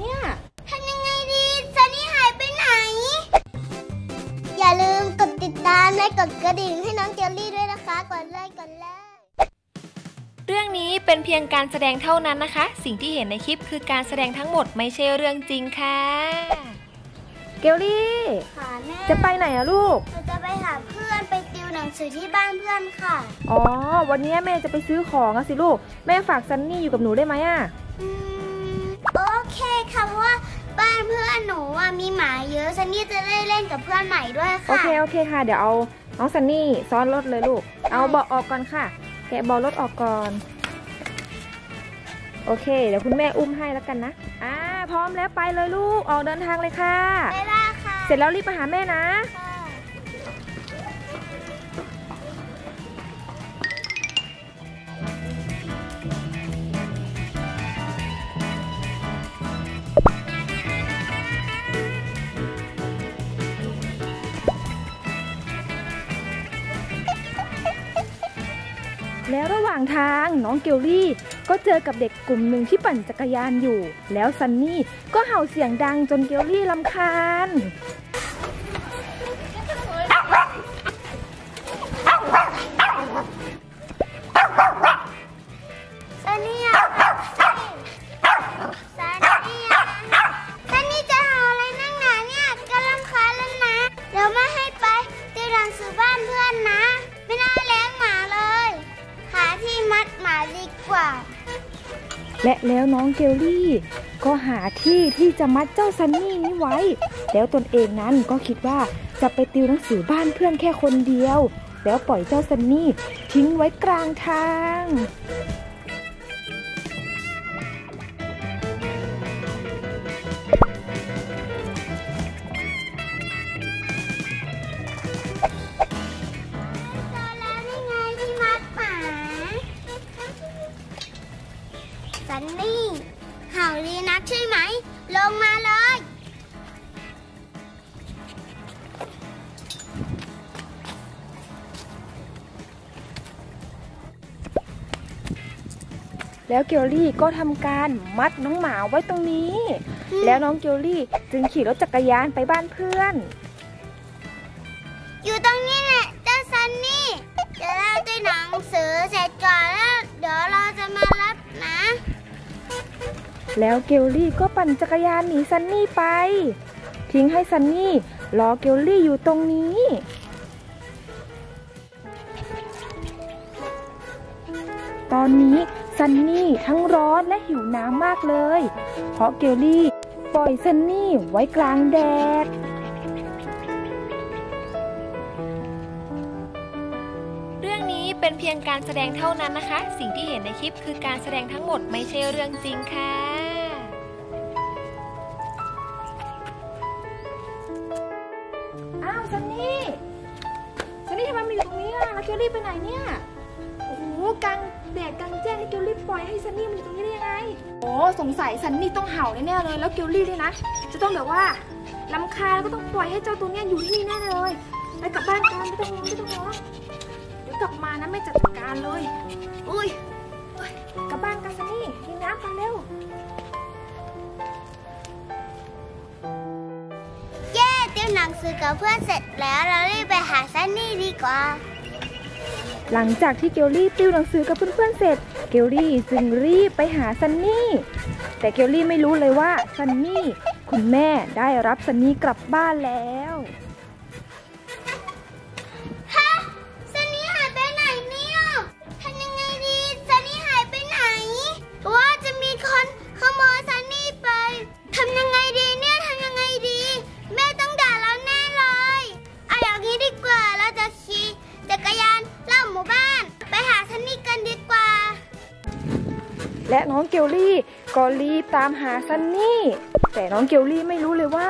เนี่ยทำยังไงดีซันนี่หายไปไหน อย่าลืมกดติดตามและกดกระดิ่งให้น้องเจลลี่ด้วยนะคะกดเลยกดเลยเรื่องนี้เป็นเพียงการแสดงเท่านั้นนะคะ สิ่งที่เห็นในคลิปคือการแสดงทั้งหมดไม่ใช่เรื่องจริงค่ะ เกลลี่ ค่ะแม่จะไปไหนอะลูกเราจะไปหาเพื่อนไปติวหนังสือที่บ้านเพื่อนค่ะ อ๋อ วันนี้แม่จะไปซื้อของอะสิลูก แม่ฝากซันนี่อยู่กับหนูได้ไหมอะอืมโอเคค่ะเพราะว่าบ้านเพื่อนหนูอะมีหมาเยอะซันนี่จะได้เล่นกับเพื่อนใหม่ด้วยโอค่ะเคโอเคค่ะ เดี๋ยวเอาน้องซันนี่ซ้อนรถเลยลูก เอาเบาะออกก่อนค่ะ แกะเบาะรถออกก่อน โอเค เดี๋ยวคุณแม่อุ้มให้แล้วกันนะ อ่า พร้อมแล้วไปเลยลูก ออกเดินทางเลยค่ะ บ๊ายบายค่ะเสร็จแล้วรีบไปหาแม่นะ ค่ะ แล้วระหว่างทางน้องเกลลี่ ก็เจอกับเด็กกลุ่มหนึ่งที่ปั่นจักรยานอยู่ แล้วซันนี่ก็เห่าเสียงดังจนเกลลี่ลำคาญซันนี่อะซันนี่อะซันนี่จะหาอะไรนั่งหนเนี่ยกำลังคาญแล้วนะเดี๋ยวไม่ให้ไปติวหนังสือบ้านเพื่อนนะ กว่า และแล้วน้องเกลลี่ ก็หาที่ที่จะมัดเจ้าซันนี่นี้ไว้ แล้วตนเองนั้นก็คิดว่าจะไปติวหนังสือบ้านเพื่อนแค่คนเดียว แล้วปล่อยเจ้าซันนี่ทิ้งไว้กลางทาง แล้วเกลลี่ก็ทำการมัดน้องหมาไว้ตรงนี้ แล้วน้องเกลลี่จึงขี่รถจักรยานไปบ้านเพื่อน อยู่ตรงนี้แหละเจ้าซันนี่เดี๋ยวเราอ่านหนังสือเสร็จก่อนแล้วเดี๋ยวเราจะมารับนะ แล้วเกลลี่ก็ปั่นจักรยานหนีซันนี่ไป ทิ้งให้ซันนี่รอเกลลี่อยู่ตรงนี้ตอนนี้ ซันนี่ทั้งร้อนและหิวน้ำมากเลย เพราะเกลลี่ปล่อยซันนี่ไว้กลางแดด เรื่องนี้เป็นเพียงการแสดงเท่านั้นนะคะ สิ่งที่เห็นในคลิปคือการแสดงทั้งหมดไม่ใช่เรื่องจริงค่ะอ้าวซันนี่ซันนี่ทำไมมาอยู่ตรงนี้อะแล้วเกลลี่ไปไหนเนี่ย กลางแดดกลางแจ้งให้เกลลี่ปล่อยให้ซันนี่มาอยู่ตรงนี้ได้ยังไง โอ้สงสัยซันนี่ต้องเห่าแน่ๆเลย แล้วเกลลี่เนี่ยนะ จะต้องแบบว่ารำคาญแล้วก็ต้องปล่อยให้เจ้าตัวเนี้ยอยู่ที่นี่แน่เลยไปกลับบ้านกันไม่ต้องร้องไม่ต้องร้องเดี๋ยวกลับมานะไม่จัดการเลยอุ้ยกลับบ้านกันซันนี่กินน้ำกันเร็วเย้เตรียมหนังสือกับเพื่อนเสร็จแล้วเรารีบไปหาซันนี่ดีกว่า หลังจากที่เกลลี่ติวหนังสือกับเพื่อนๆเสร็จ เกลลี่จึงรีบไปหาซันนี่ แต่เกลลี่ไม่รู้เลยว่าซันนี่คุณแม่ได้รับซันนี่กลับบ้านแล้ว และน้องเกลลี่ก็รีบตามหาซันนี่ แต่น้องเกลลี่ไม่รู้เลยว่า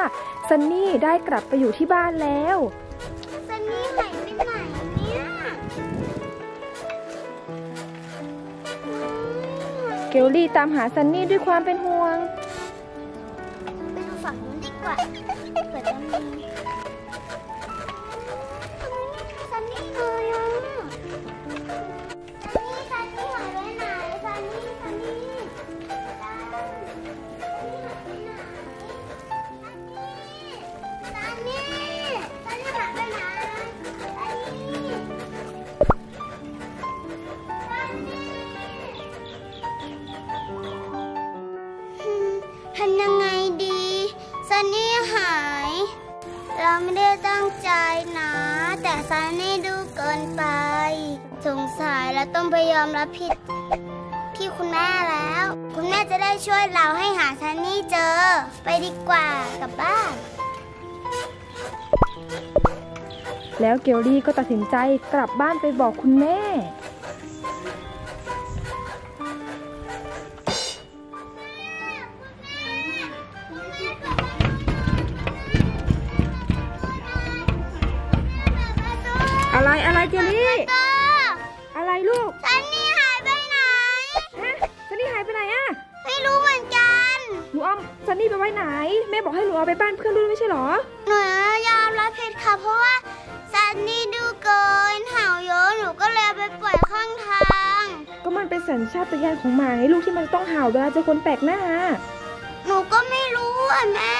ซันนี่ได้กลับไปอยู่ที่บ้านแล้วซันนี่หายไปไหนเนี่ยเกลลี่ตามหาซันนี่ด้วยความเป็นห่วง ไปดูฝั่งนู้นดีกว่าำยังไงดีซันนี่หาย เราไม่ได้ตั้งใจนะ แต่ซันนี่ดูเกินไป สงสัยแล้วต้องไปยอมรับผิดที่คุณแม่แล้ว คุณแม่จะได้ช่วยเราให้หาซันนี่เจอ ไปดีกว่ากลับบ้าน แล้วเกลลี่ก็ตัดสินใจกลับบ้านไปบอกคุณแม่ เกลลี่เตอร์อะไรลูกซันนี่หายไปไหนฮะซันนี่หายไปไหนอะไม่รู้เหมือนกันหนูเอาซันนี่ไปไว้ไหน แม่บอกให้หนูเอาไปบ้านเพื่อนด้วยไม่ใช่เหรอ หนูยอมรับผิดค่ะเพราะว่าซันนี่ดูเกินเห่าเยอะหนูก็เลยเอาไปปล่อยข้างทาง ก็มันเป็นสัญชาตญาณของหมาไงลูกที่มันต้องเห่าเวลาเจอคนแปลกหน้า หนูก็ไม่รู้อะแม่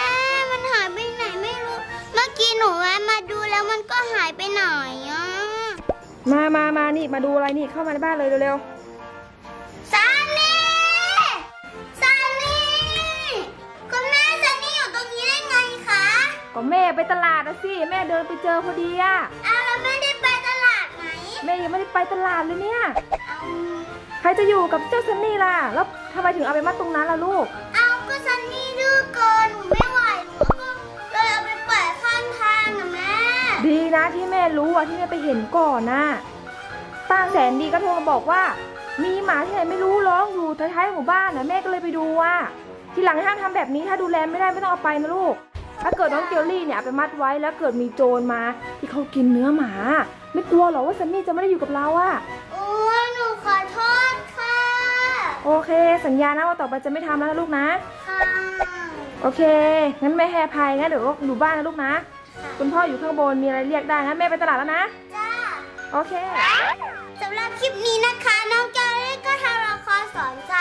มันหายไปไหนไม่รู้ เมื่อกี้หนูแวะมาดูแล้วมันก็หายไปไหนอะ มามามานี่มาดูอะไรนี่เข้ามาในบ้านเลยเร็วซันนี่ซันนี่คุณแม่ซันนี่อยู่ตรงนี้ได้ไงคะๆก็แม่ไปตลาดนะสิแม่เดินไปเจอพอดีอะอ้าวแล้วไม่ได้ไปตลาดไหนแม่ยังไม่ได้ไปตลาดเลยเนี่ย เอาใครจะอยู่กับเจ้าซันนี่ล่ะ แล้วทำไมถึงเอาไปมัดตรงนั้นล่ะลูก นะที่แม่รู้อะที่แม่ไปเห็นก่อนนะป้าแสนดีก็โทรมาบอกว่า มีหมาที่ไหนไม่รู้ร้องอยู่ท้ายๆหมู่บ้านนะแม่ก็เลยไปดูว่า ทีหลังห้ามทำแบบนี้ถ้าดูแลไม่ได้ไม่ต้องเอาไปนะลูก ถ้าเกิดน้องเกลลี่เนี่ยเอาไปมัดไว้แล้วเกิดมีโจรมา ที่เขากินเนื้อหมา ไม่กลัวหรอว่าซันนี่จะไม่ได้อยู่กับเราอะโอ้ยหนูขอโทษค่ะ โอเค สัญญานะว่าต่อไปจะไม่ทำแล้วนะลูกนะ ค่ะ โอเค งั้นแม่ให้อภัยงั้นเดี๋ยวอยู่บ้านนะลูกนะ คุณพ่ออยู่ข้างบนมีอะไรเรียกได้งั้นแม่ไปตลาดแล้วนะ จ้า โอเค สำหรับคลิปนี้นะคะน้องแกลลี่ก็ทำละครสอนใจ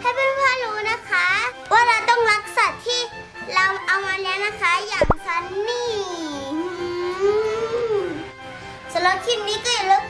ให้เพื่อนๆรู้นะคะ ว่าเราต้องรักสัตว์ที่เราเอามาเลี้ยงนะคะ อย่างซันนี่อืมสำหรับคลิปนี้ก็อย่าลืม